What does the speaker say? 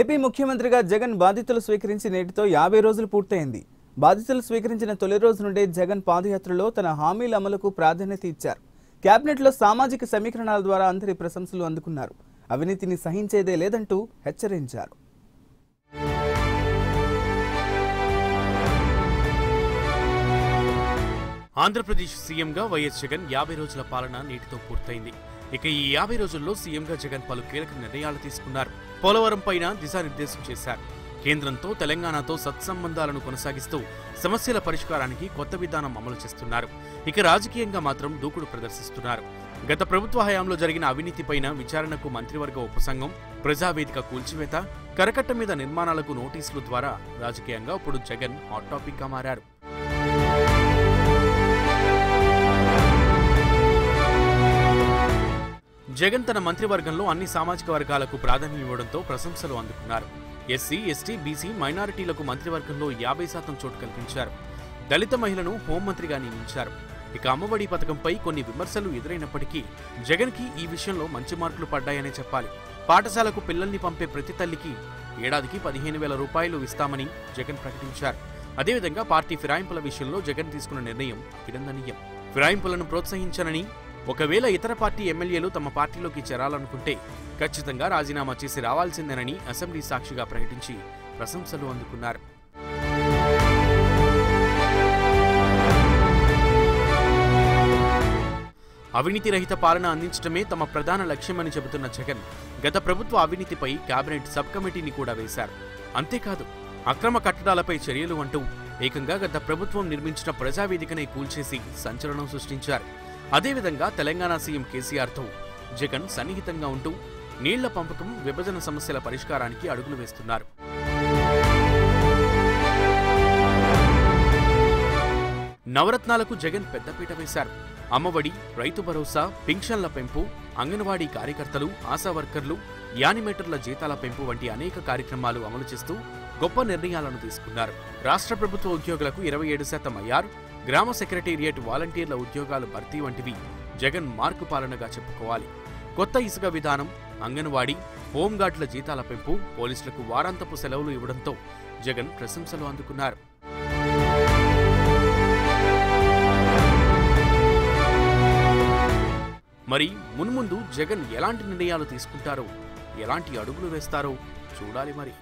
AP ముఖ్యమంత్రిగా జగన్ బాధితులు స్వీకరించి నేటితో యాభై రోజులు పూర్తయింది. బాధితులు స్వీకరించిన తొలి రోజు నుండే జగన్ పాదయాత్రలో తన హామీల అమలుకు ప్రాధాన్యత ఇచ్చారు. కేబినెట్లో సామాజిక సమీకరణాల ద్వారా అందరి ప్రశంసలు అందుకున్నారు. అవినీతిని సహించేదే లేదంటూ హెచ్చరించారు. ఆంధ్రప్రదేశ్ సీఎంగా వైఎస్ జగన్ యాభై రోజుల పాలన నేటితో పూర్తయింది. ఇక ఈ యాభై రోజుల్లో సీఎంగా జగన్ పలు కీలక నిర్ణయాలు తీసుకున్నారు. పోలవరం పైన దిశానిర్దేశం చేశారు. కేంద్రంతో తెలంగాణతో సత్సంబంధాలను కొనసాగిస్తూ సమస్యల పరిష్కారానికి కొత్త విధానం అమలు చేస్తున్నారు. ఇక రాజకీయంగా మాత్రం దూకుడు ప్రదర్శిస్తున్నారు. గత ప్రభుత్వ హయాంలో జరిగిన అవినీతిపైన విచారణకు మంత్రివర్గ ఉపసంఘం ప్రజావేదిక కూల్చివేత కరకట్ట మీద నిర్మాణాలకు నోటీసులు ద్వారా రాజకీయంగా ఇప్పుడు జగన్ హాట్ టాపిక్గా మారారు. జగన్ తన మంత్రివర్గంలో అన్ని సామాజిక వర్గాలకు ప్రాధాన్యం ఇవ్వడంతో ప్రశంసలు అందుకున్నారు. ఎస్సీ ఎస్టీ బీసీ మైనారిటీలకు మంత్రివర్గంలో యాభై శాతం చోటు కల్పించారు. దళిత మహిళను హోంమంత్రిగా నియమించారు. ఇక అమ్మఒడి పథకంపై కొన్ని విమర్శలు ఎదురైనప్పటికీ జగన్కి ఈ విషయంలో మంచి మార్కులు పడ్డాయనే చెప్పాలి. పాఠశాలకు పిల్లల్ని పంపే ప్రతి తల్లికి ఏడాదికి పదిహేను వేల రూపాయలు ఇస్తామని జగన్ ప్రకటించారు. అదేవిధంగా పార్టీ ఫిరాయింపుల విషయంలో జగన్ తీసుకున్న నిర్ణయం అభినందనీయం. ఫిరాయింపులను ప్రోత్సహించనని ఒకవేళ ఇతర పార్టీ ఎమ్మెల్యేలు తమ పార్టీలోకి చేరాలనుకుంటే ఖచ్చితంగా రాజీనామా చేసి రావాల్సిందేనని అసెంబ్లీ సాక్షిగా ప్రకటించి ప్రశంసలు అందుకున్నారు. అవినీతి రహిత పాలన అందించడమే తమ ప్రధాన లక్ష్యమని చెబుతున్న జగన్ గత ప్రభుత్వ అవినీతిపై కేబినెట్ సబ్ కమిటీని కూడా వేశారు. అంతేకాదు అక్రమ కట్టడాలపై చర్యలు అంటూ ఏకంగా గత ప్రభుత్వం నిర్మించిన ప్రజావేదికనే కూల్చేసి సంచలనం సృష్టించారు. అదేవిధంగా తెలంగాణ సీఎం కేసీఆర్తో జగన్ సన్నిహితంగా ఉంటూ నీళ్ళ పంపకం విభజన సమస్యల పరిష్కారానికి అడుగులు వేస్తున్నారు. నవరత్నాలకు జగన్ పెద్దపీట వేశారు. అమ్మఒడి రైతు భరోసా పింఛన్ల పెంపు అంగన్వాడీ కార్యకర్తలు ఆశా వర్కర్లు యానిమేటర్ల జీతాల పెంపు వంటి అనేక కార్యక్రమాలు అమలు చేస్తూ గొప్ప నిర్ణయాలను తీసుకున్నారు. రాష్ట్ర ప్రభుత్వ ఉద్యోగులకు ఇరవై ఏడు శాతం అయ్యారు గ్రామ సెక్రటేరియట్ వాలంటీర్ల ఉద్యోగాలు భర్తీ వంటివి జగన్ మార్కు పాలనగా చెప్పుకోవాలి. కొత్త ఇసుక విధానం అంగన్వాడీ హోంగార్డుల జీతాల పెంపు పోలీసులకు వారాంతపు సెలవులు ఇవ్వడంతో జగన్ ప్రశంసలు అందుకున్నారు. మరి మున్ముందు జగన్ ఎలాంటి నిర్ణయాలు తీసుకుంటారో ఎలాంటి అడుగులు వేస్తారో చూడాలి మరి.